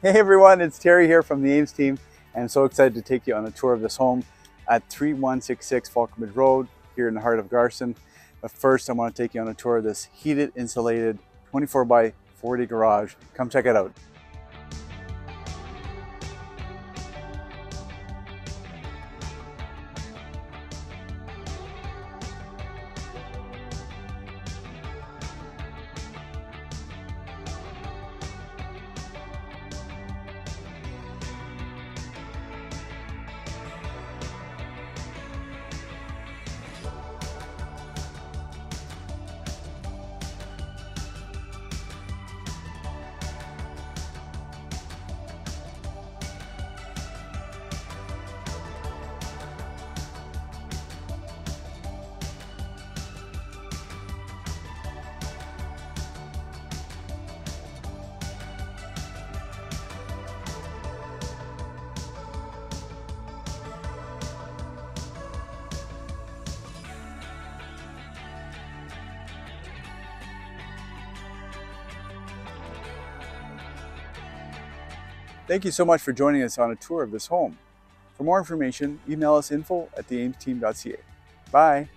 Hey everyone, it's Terry here from the Ames team and I'm so excited to take you on a tour of this home at 3166 Falconbridge Road here in the heart of Garson. But first I want to take you on a tour of this heated, insulated 24 by 40 garage. Come check it out. Thank you so much for joining us on a tour of this home. For more information, email us info at theamesteam.ca. Bye.